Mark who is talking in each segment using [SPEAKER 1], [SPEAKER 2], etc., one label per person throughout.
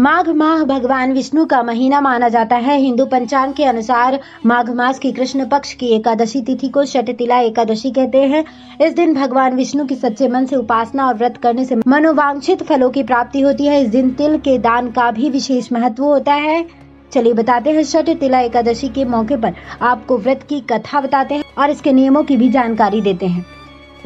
[SPEAKER 1] माघ माह भगवान विष्णु का महीना माना जाता है। हिंदू पंचांग के अनुसार माघ मास की कृष्ण पक्ष की एकादशी तिथि को शटतिला एकादशी कहते हैं। इस दिन भगवान विष्णु की सच्चे मन से उपासना और व्रत करने से मनोवांछित फलों की प्राप्ति होती है। इस दिन तिल के दान का भी विशेष महत्व होता है। चलिए बताते हैं छठ तिला एकादशी के मौके पर आपको व्रत की कथा बताते हैं और इसके नियमों की भी जानकारी देते हैं।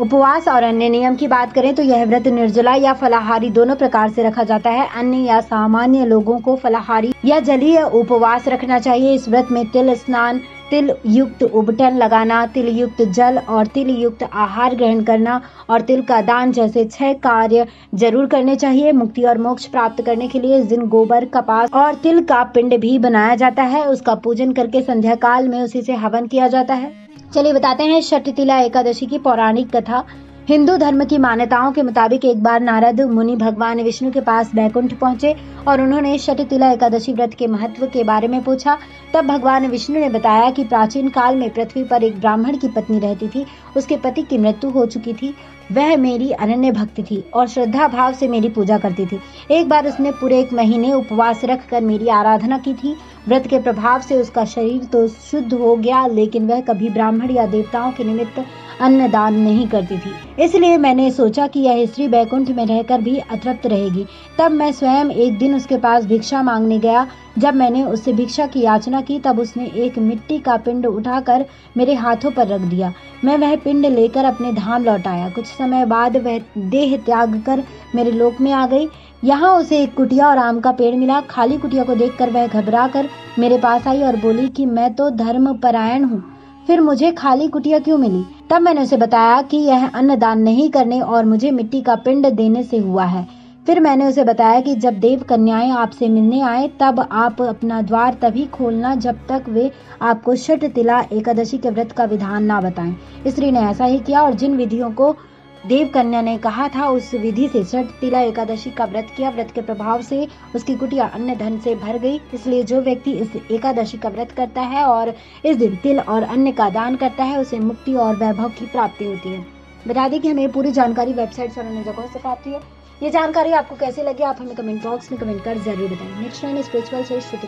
[SPEAKER 1] उपवास और अन्य नियम की बात करें तो यह व्रत निर्जला या फलाहारी दोनों प्रकार से रखा जाता है। अन्य या सामान्य लोगों को फलाहारी या जलीय उपवास रखना चाहिए। इस व्रत में तिल, स्नान तिल युक्त उबटन लगाना तिल युक्त जल और तिल युक्त आहार ग्रहण करना और तिल का दान जैसे छह कार्य ज़रूर करने चाहिए। मुक्ति और मोक्ष प्राप्त करने के लिए इस दिन गोबर, कपास और तिल का पिंड भी बनाया जाता है, उसका पूजन करके संध्या काल में उसी से हवन किया जाता है। चलिए बताते हैं शटतिला एकादशी की पौराणिक कथा। हिंदू धर्म की मान्यताओं के मुताबिक एक बार नारद मुनि भगवान विष्णु के पास बैकुंठ पहुँचे और उन्होंने शटतिला एकादशी व्रत के महत्व के बारे में पूछा। तब भगवान विष्णु ने बताया कि प्राचीन काल में पृथ्वी पर एक ब्राह्मण की पत्नी रहती थी। उसके पति की मृत्यु हो चुकी थी। वह मेरी अनन्य भक्ति थी और श्रद्धा भाव से मेरी पूजा करती थी। एक बार उसने पूरे एक महीने उपवास रख कर मेरी आराधना की थी। व्रत के प्रभाव से उसका शरीर तो शुद्ध हो गया, लेकिन वह कभी ब्राह्मण या देवताओं के निमित्त अन्न दान नहीं करती थी। इसलिए मैंने सोचा कि यह स्त्री बैकुंठ में रहकर भी अतृप्त रहेगी। तब मैं स्वयं एक दिन उसके पास भिक्षा मांगने गया जब मैंने उससे भिक्षा की याचना की, तब उसने एक मिट्टी का पिंड उठाकर मेरे हाथों पर रख दिया। मैं वह पिंड लेकर अपने धाम लौट आया कुछ समय बाद वह देह त्याग कर मेरे लोक में आ गई। यहाँ उसे एक कुटिया और आम का पेड़ मिला। खाली कुटिया को देखकर वह घबरा कर मेरे पास आई और बोली कि मैं तो धर्म परायण हूँ। फिर मुझे खाली कुटिया क्यों मिली? तब मैंने उसे बताया कि यह अन्न दान नहीं करने और मुझे मिट्टी का पिंड देने से हुआ है। फिर मैंने उसे बताया कि जब देव कन्याएँ आपसे मिलने आए, तब आप अपना द्वार तभी खोलना जब तक वे आपको शट, तिला, एकादशी के व्रत का विधान ना बताएँ। स्त्री ने ऐसा ही किया और जिन विधियों को देव कन्या ने कहा था, उस विधि से छठ तिला, एकादशी का व्रत किया। व्रत के प्रभाव से उसकी कुटिया अन्य धन से भर गई। इसलिए जो व्यक्ति इस एकादशी का व्रत करता है और इस दिन तिल और अन्य का दान करता है, उसे मुक्ति और वैभव की प्राप्ति होती है। बता दें कि हमें पूरी जानकारी वेबसाइट अन्य जगहों से प्राप्त हुई है। ये जानकारी आपको कैसे लगी, आप हमें कमेंट बॉक्स में कमेंट कर ज़रूर बताएँ। नेक्स्ट स्पिरिचुअल से श्रुति